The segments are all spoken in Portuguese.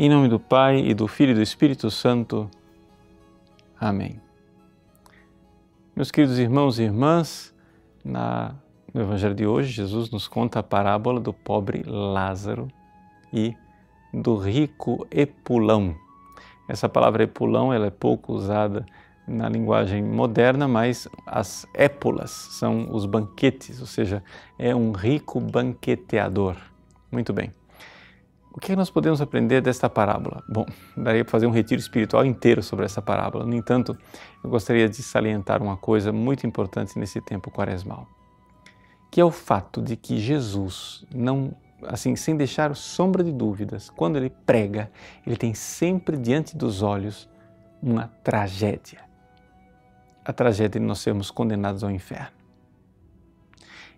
Em nome do Pai e do Filho e do Espírito Santo. Amém. Meus queridos irmãos e irmãs, na, no Evangelho de hoje, Jesus nos conta a parábola do pobre Lázaro e do rico Epulão. Essa palavra Epulão ela é pouco usada na linguagem moderna, mas as épulas são os banquetes, ou seja, é um rico banqueteador. Muito bem. O que nós podemos aprender desta parábola? Bom, daria para fazer um retiro espiritual inteiro sobre essa parábola. No entanto, eu gostaria de salientar uma coisa muito importante nesse tempo quaresmal, que é o fato de que Jesus não, assim, sem deixar sombra de dúvidas, quando ele prega, ele tem sempre diante dos olhos uma tragédia. A tragédia de nós sermos condenados ao inferno.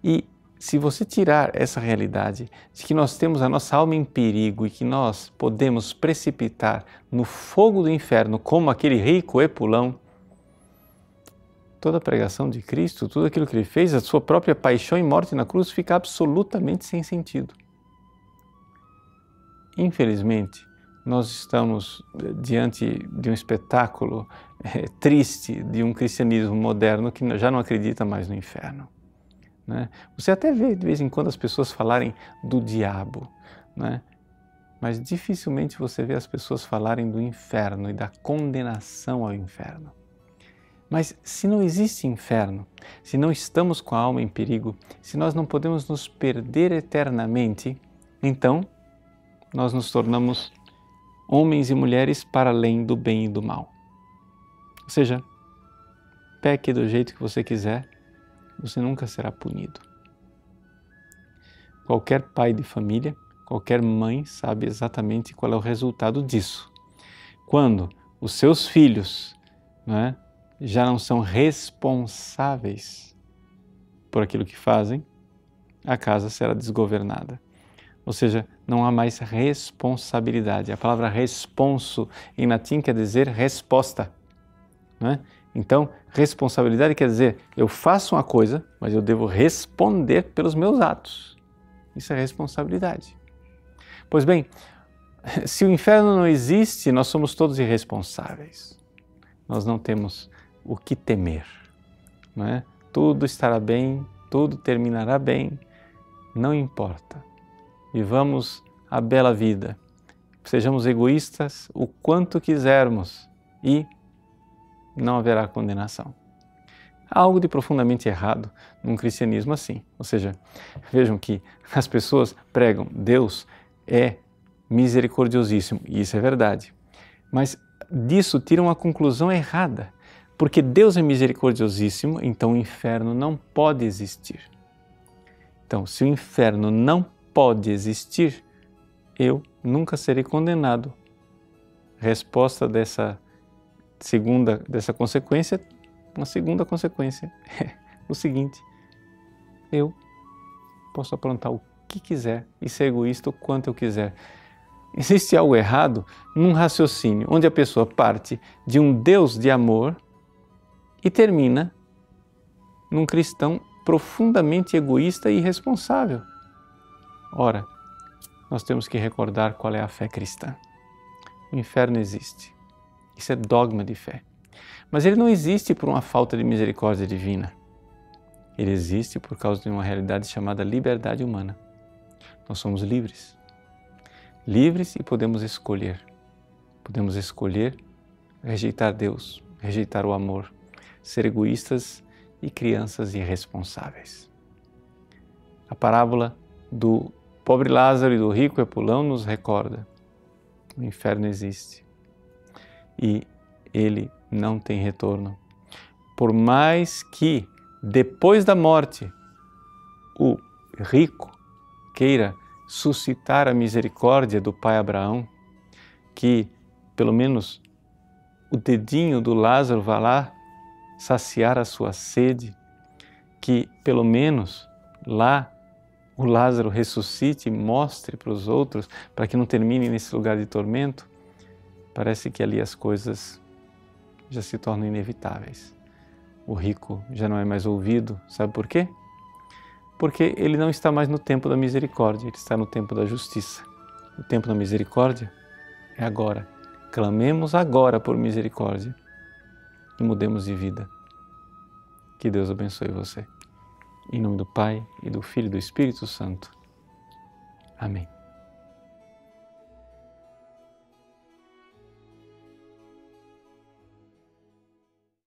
E se você tirar essa realidade de que nós temos a nossa alma em perigo e que nós podemos precipitar no fogo do inferno como aquele rico epulão, toda a pregação de Cristo, tudo aquilo que ele fez, a sua própria paixão e morte na cruz fica absolutamente sem sentido. Infelizmente, nós estamos diante de um espetáculo é, triste de um cristianismo moderno que já não acredita mais no inferno. Né? Você até vê de vez em quando as pessoas falarem do diabo, né? mas dificilmente você vê as pessoas falarem do inferno e da condenação ao inferno. Mas se não existe inferno, se não estamos com a alma em perigo, se nós não podemos nos perder eternamente, então nós nos tornamos homens e mulheres para além do bem e do mal. Ou seja, peque do jeito que você quiser, você nunca será punido. Qualquer pai de família, qualquer mãe sabe exatamente qual é o resultado disso. Quando os seus filhos é, já não são responsáveis por aquilo que fazem, a casa será desgovernada. Ou seja, não há mais responsabilidade. A palavra responso em latim quer dizer resposta. Não é? Então, responsabilidade quer dizer eu faço uma coisa, mas eu devo responder pelos meus atos. Isso é responsabilidade. Pois bem, se o inferno não existe, nós somos todos irresponsáveis. Nós não temos o que temer. Não é? Tudo estará bem, tudo terminará bem, não importa. Vivamos a bela vida. Sejamos egoístas o quanto quisermos e não haverá condenação. Há algo de profundamente errado num cristianismo assim. Ou seja, vejam que as pessoas pregam Deus é misericordiosíssimo, e isso é verdade. Mas disso tiram uma conclusão errada. Porque Deus é misericordiosíssimo, então o inferno não pode existir. Então, se o inferno não pode existir, eu nunca serei condenado. Resposta dessa segunda dessa consequência, uma segunda consequência é o seguinte: eu posso aprontar o que quiser e ser egoísta o quanto eu quiser. Existe algo errado num raciocínio onde a pessoa parte de um Deus de amor e termina num cristão profundamente egoísta e irresponsável. Ora, nós temos que recordar qual é a fé cristã. O inferno existe. Isso é dogma de fé. Mas ele não existe por uma falta de misericórdia divina. Ele existe por causa de uma realidade chamada liberdade humana. Nós somos livres. Livres e podemos escolher. Podemos escolher rejeitar Deus, rejeitar o amor, ser egoístas e crianças irresponsáveis. A parábola do pobre Lázaro e do rico Epulão nos recorda: o inferno existe e ele não tem retorno. Por mais que depois da morte o rico queira suscitar a misericórdia do pai Abraão, que pelo menos o dedinho do Lázaro vá lá saciar a sua sede, que pelo menos lá o Lázaro ressuscite e mostre para os outros, para que não termine nesse lugar de tormento, parece que ali as coisas já se tornam inevitáveis. O rico já não é mais ouvido, sabe por quê? Porque ele não está mais no tempo da misericórdia, ele está no tempo da justiça. O tempo da misericórdia É agora. Clamemos agora por misericórdia e mudemos de vida. Que Deus abençoe você. Em nome do Pai, e do Filho e do Espírito Santo. Amém.